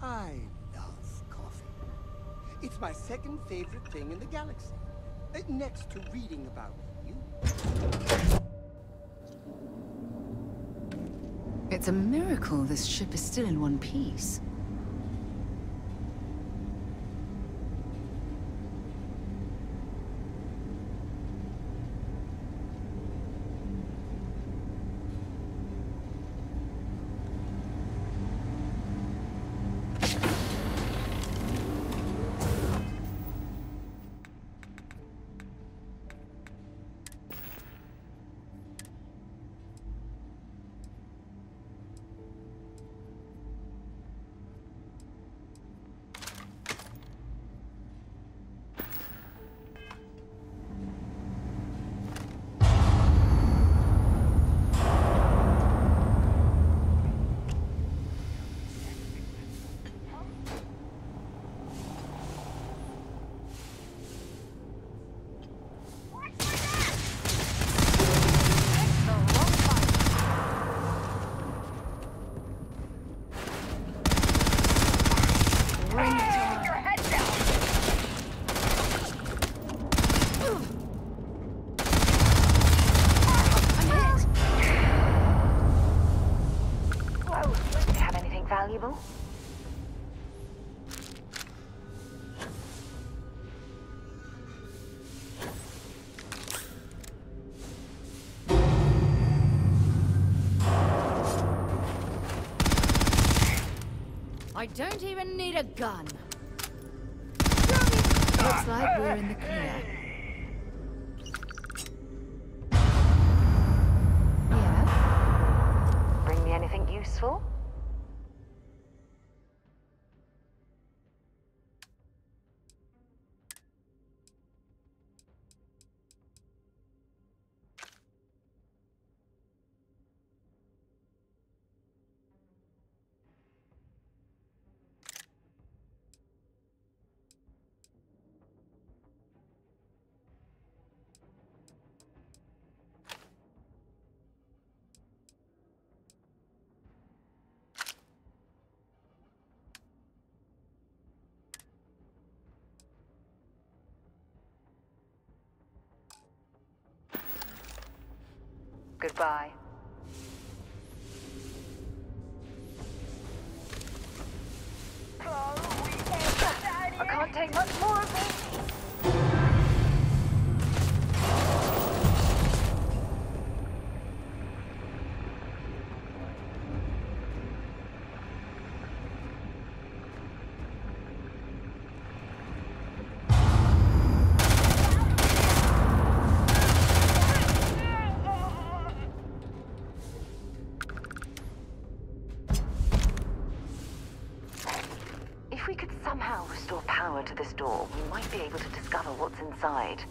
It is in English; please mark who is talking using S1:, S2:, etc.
S1: I love coffee. It's my second favorite thing in the galaxy, uh, next to reading about you.
S2: It's a miracle this ship is still in one piece.
S3: Valuable?
S2: I don't even need a gun. Looks like we're in the clear. Yeah?
S3: Bring me anything useful? Goodbye. I can't take much more of this. Somehow restore power to this door, we might be able to discover what's inside.